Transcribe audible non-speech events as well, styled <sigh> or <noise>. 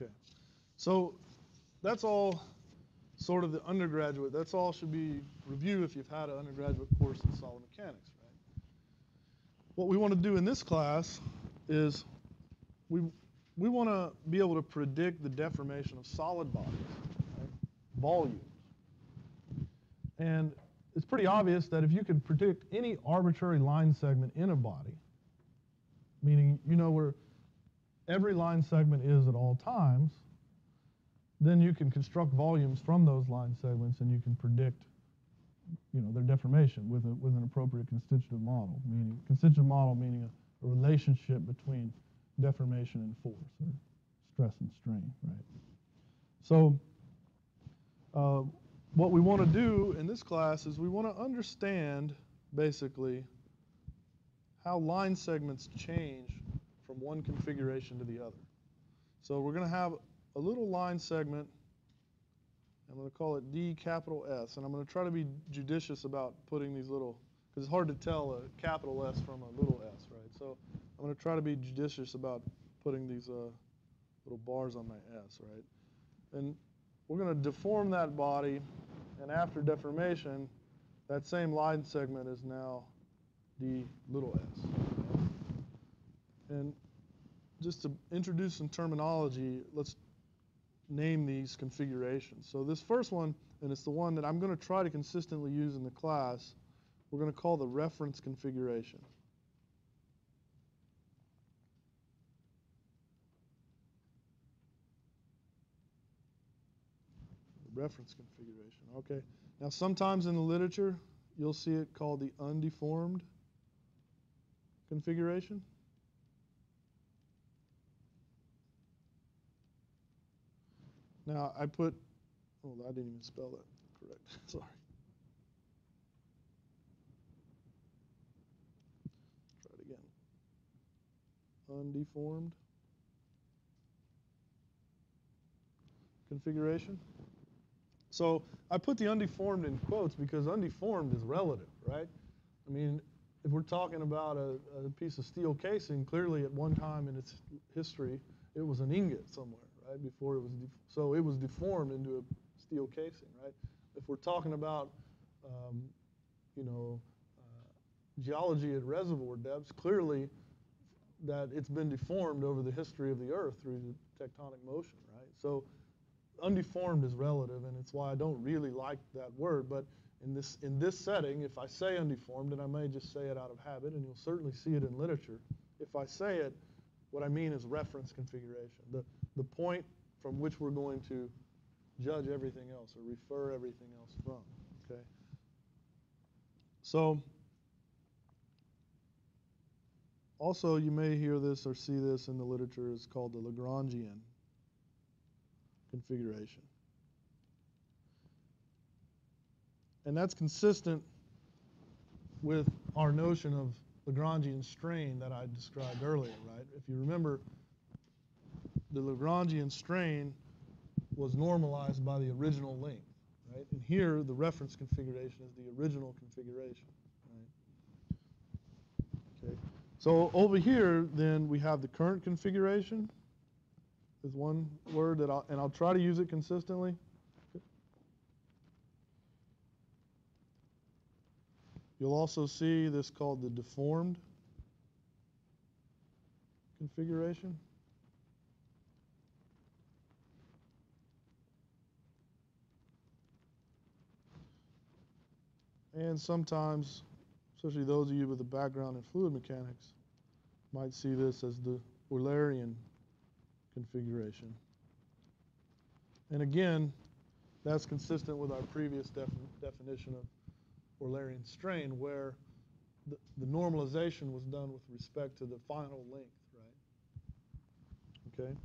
Okay. So that's all sort of the undergraduate, that's all should be review if you've had an undergraduate course in solid mechanics, right? What we want to do in this class is we, we want to be able to predict the deformation of solid bodies, right? volumes. And it's pretty obvious that if you could predict any arbitrary line segment in a body, meaning you know where every line segment is at all times, then you can construct volumes from those line segments and you can predict you know, their deformation with, a, with an appropriate constitutive model, meaning constitutive model meaning a, a relationship between deformation and force or stress and strain, right? So uh, what we want to do in this class is we want to understand basically how line segments change from one configuration to the other. So we're going to have a little line segment. I'm going to call it D capital S, and I'm going to try to be judicious about putting these little, because it's hard to tell a capital S from a little s, right? So I'm going to try to be judicious about putting these uh, little bars on my S, right? And we're going to deform that body, and after deformation, that same line segment is now D little s. And just to introduce some terminology, let's name these configurations. So this first one, and it's the one that I'm going to try to consistently use in the class, we're going to call the reference configuration. Reference configuration, okay. Now sometimes in the literature, you'll see it called the undeformed configuration. Now, I put, oh, I didn't even spell that correct. <laughs> Sorry. Try it again. Undeformed configuration. So I put the undeformed in quotes because undeformed is relative, right? I mean, if we're talking about a, a piece of steel casing, clearly at one time in its history, it was an ingot somewhere right? Before it was, so it was deformed into a steel casing, right? If we're talking about, um, you know, uh, geology at reservoir depths, clearly that it's been deformed over the history of the Earth through the tectonic motion, right? So undeformed is relative, and it's why I don't really like that word. But in this in this setting, if I say undeformed, and I may just say it out of habit, and you'll certainly see it in literature. If I say it, what I mean is reference configuration. The the point from which we're going to judge everything else or refer everything else from. Okay. So also you may hear this or see this in the literature. It's called the Lagrangian configuration. And that's consistent with our notion of Lagrangian strain that I described earlier, right? If you remember, the Lagrangian strain was normalized by the original length, right? And here, the reference configuration is the original configuration, right? Okay. So over here, then, we have the current configuration is one word that I'll, and I'll try to use it consistently. You'll also see this called the deformed configuration. And sometimes, especially those of you with a background in fluid mechanics, might see this as the Eulerian configuration. And again, that's consistent with our previous def definition of Eulerian strain, where the, the, normalization was done with respect to the final length, right? Okay.